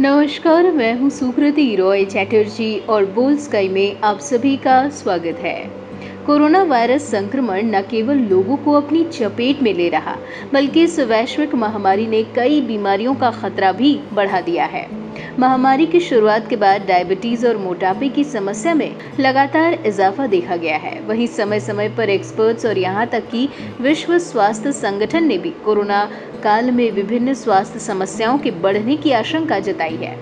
नमस्कार, मैं हूँ सुकृति रॉय चैटर्जी और बोल स्काई में आप सभी का स्वागत है। कोरोना वायरस संक्रमण न केवल लोगों को अपनी चपेट में ले रहा, बल्कि इस वैश्विक महामारी ने कई बीमारियों का खतरा भी बढ़ा दिया है। महामारी की शुरुआत के बाद डायबिटीज़ और मोटापे की समस्या में लगातार इजाफा देखा गया है। वहीं समय समय पर एक्सपर्ट्स और यहाँ तक कि विश्व स्वास्थ्य संगठन ने भी कोरोना काल में विभिन्न स्वास्थ्य समस्याओं के बढ़ने की आशंका जताई है।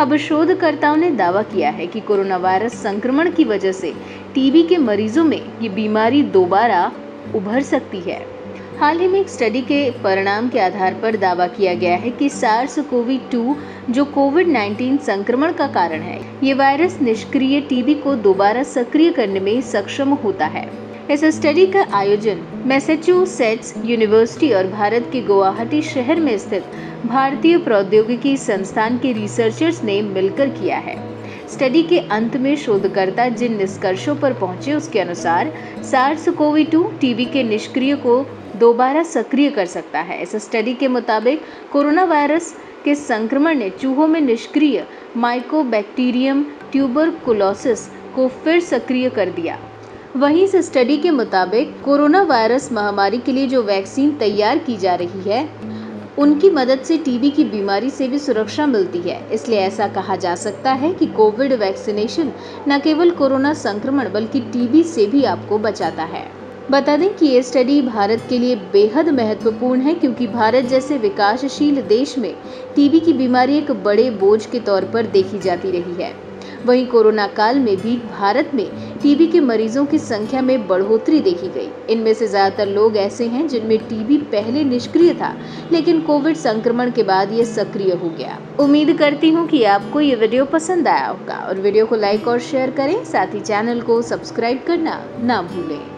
अब शोधकर्ताओं ने दावा किया है कि कोरोना वायरस संक्रमण की वजह से टीबी के मरीजों में ये बीमारी दोबारा उभर सकती है। हाल ही में एक स्टडी के परिणाम के आधार पर दावा किया गया है कि सार्स कोवी टू जो कोविड 19 संक्रमण का कारण है, ये वायरस निष्क्रिय टीबी को दोबारा सक्रिय करने में सक्षम होता है। इस स्टडी का आयोजन मैसेच्यूसेट्स यूनिवर्सिटी और भारत के गुवाहाटी शहर में स्थित भारतीय प्रौद्योगिकी संस्थान के रिसर्चर्स ने मिलकर किया है। स्टडी के अंत में शोधकर्ता जिन निष्कर्षों पर पहुँचे उसके अनुसार सार्स कोवी टू टीबी के निष्क्रिय को दोबारा सक्रिय कर सकता है। इस स्टडी के मुताबिक कोरोना वायरस के संक्रमण ने चूहों में निष्क्रिय माइकोबैक्टीरियम ट्यूबरकुलोसिस को फिर सक्रिय कर दिया। वहीं इस स्टडी के मुताबिक कोरोना वायरस महामारी के लिए जो वैक्सीन तैयार की जा रही है उनकी मदद से टीबी की बीमारी से भी सुरक्षा मिलती है। इसलिए ऐसा कहा जा सकता है कि कोविड वैक्सीनेशन न केवल कोरोना संक्रमण, बल्कि टीबी से भी आपको बचाता है। बता दें कि ये स्टडी भारत के लिए बेहद महत्वपूर्ण है, क्योंकि भारत जैसे विकासशील देश में टीबी की बीमारी एक बड़े बोझ के तौर पर देखी जाती रही है। वहीं कोरोना काल में भी भारत में टीबी के मरीजों की संख्या में बढ़ोतरी देखी गई। इनमें से ज़्यादातर लोग ऐसे हैं जिनमें टीबी पहले निष्क्रिय था, लेकिन कोविड संक्रमण के बाद ये सक्रिय हो गया। उम्मीद करती हूँ कि आपको ये वीडियो पसंद आया होगा। और वीडियो को लाइक और शेयर करें, साथ ही चैनल को सब्सक्राइब करना ना भूलें।